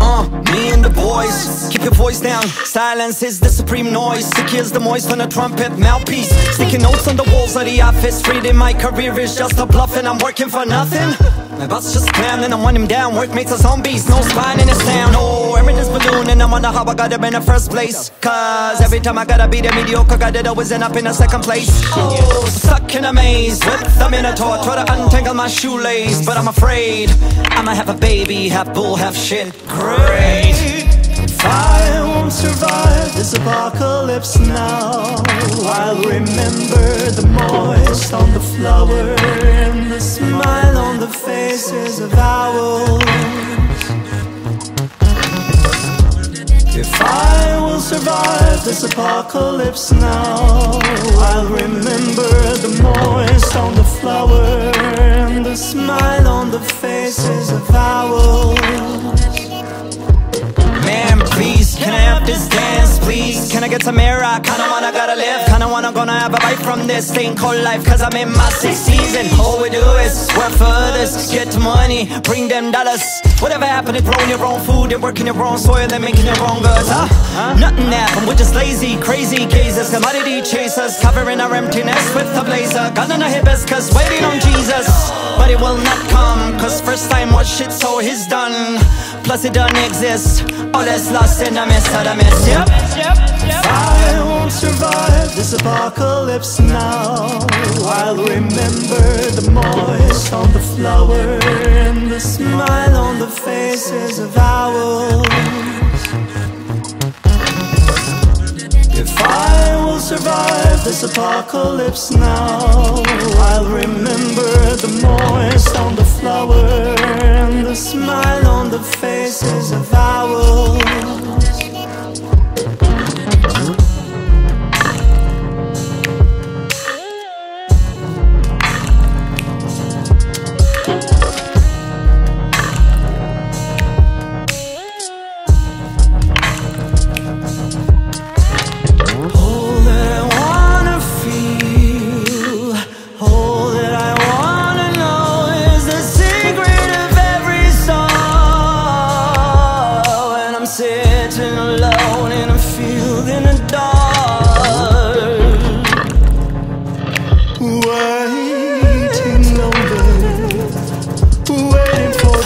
Uh, me and the boys, keep your voice down. Silence is the supreme noise. Sick is the moist on a trumpet mouthpiece. Sticking notes on the walls of the office. Reading my career is just a bluff, and I'm working for nothing. My boss just clown and I want him down. Workmates are zombies, no spine in this town. Oh, every this balloon, and I wonder how I got him in the first place. Cause every time I gotta be the mediocre guy that always end up in a second place. Oh, in a maze with the minotaur. Try to untangle my shoelace, but I'm afraid I'ma have a baby, half bull, half shit. Great. If I won't survive this apocalypse now I'll remember the moist on the flower And the smile on the faces of owls If I survive this apocalypse now. I'll remember the moist on the flower And the smile on the faces of owls. Man, please, can I have this dance, please? Can I get some air? I kinda wanna gotta live Kinda wanna gonna have a bite from this thing called life Cause I'm in my sixth season. All we do is work for others Get money, bring them dollars. Whatever happened to growing your own food And working your own soil and making your own goods, huh? Nothing happened, we're just lazy, crazy cases Commodity chasers, covering our emptiness with a blazer. Gun on a hibiscus, waiting on Jesus. But it will not come Cause first time was shit so he's done. Plus it don't exist. All that's lost in the mist of the mist, yep I won't survive this apocalypse now. I'll remember the moist on the flower And the smile on the faces of owls survive this apocalypse now. I'll remember the moist on the flower And the smile on the faces of owls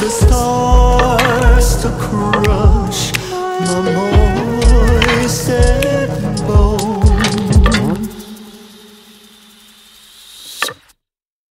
the stars to crush my moist